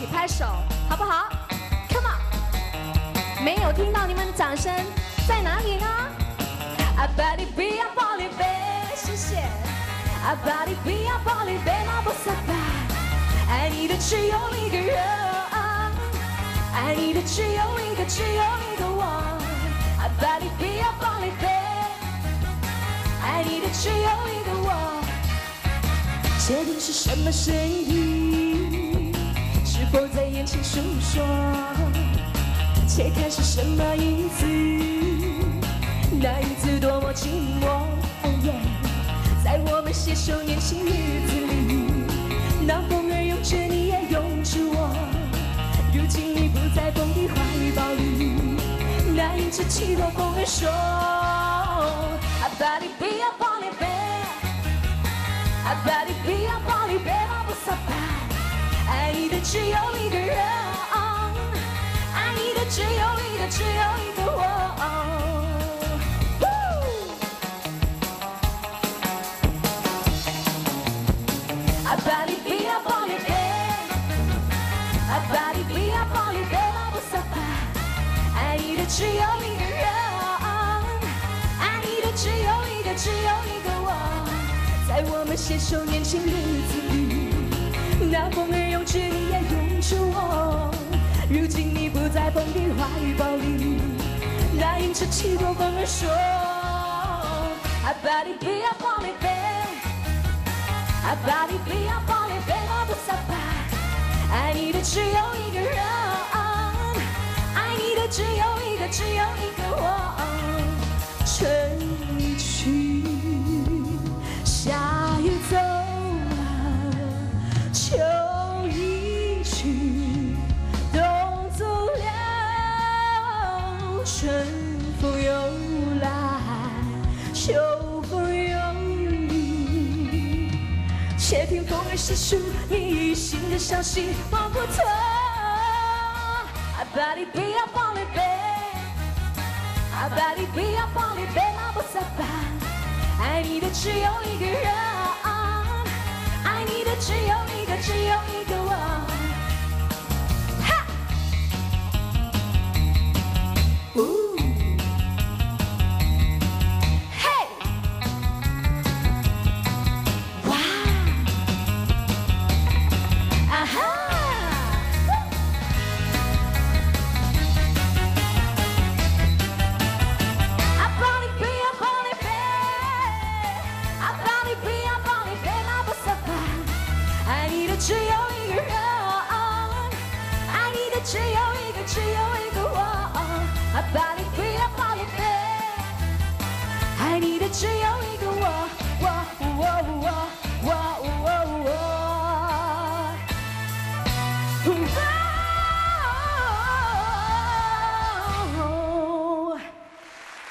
一起拍手，好不好？Come on，没有听到你们的掌声在哪里呢？I bet it be a ballad babe，谢谢。I bet it be a ballad babe，my bossa。爱你的只有一个人，爱你的只有一个只有一个我。I bet it be a ballad babe，爱你的只有一个我。确定是什么声音？说？且看是什么影子？那影子多么寂寞。在我们携手年轻日子里，那风儿拥着你，也拥着我。如今你不在风的怀抱里，那影子起落风儿说。阿爸的比亚玻璃杯，阿爸的比亚玻璃杯，马不萨巴。爱你的只有一只有一个人，爱你的只有一个，只有一个我。在我们携手年轻日子里，那风儿拥着你，也拥着我。如今你不在风的怀抱里，那影子起落风儿说。阿爸的比亚玻璃杯。阿爸的比亚玻璃杯，马不萨巴。爱你的只有一个人，爱你的只有一个，只有一个我。春已去，夏也走了，秋已去，冬走了，春风又来，秋风又离。且听风儿细数你心的伤心，忘不脱。阿爸的比亚玻璃杯，阿爸的比亚玻璃杯，马不萨巴。爱你的只有一个人，爱你的只有一个人，爱你的只有一个，只有一个我。I believe I believe，爱你的只有一个我，我我我我我。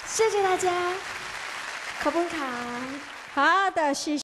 谢谢大家，口风卡，好的，谢谢。